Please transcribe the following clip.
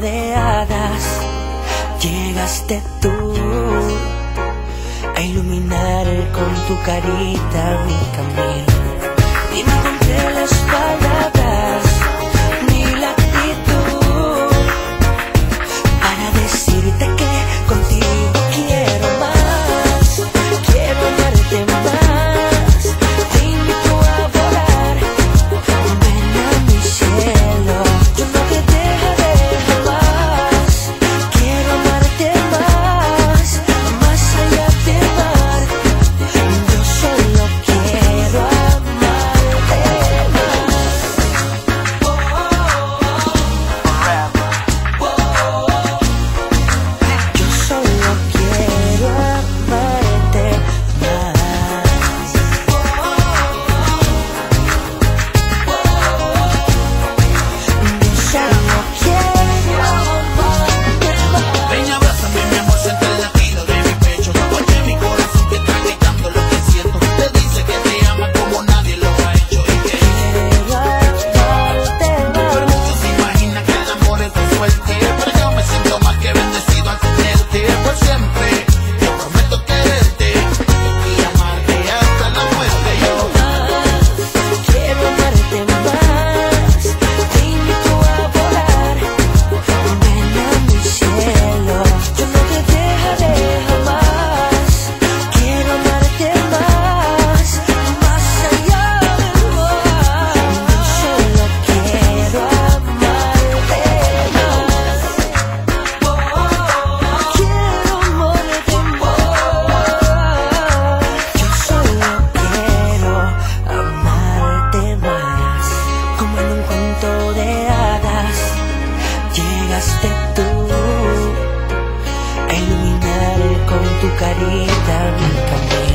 de hadas. Llegaste tú a iluminar con tu carita mi camino. Y me encontré las palabras tú. A iluminaré con tu carita mi camino.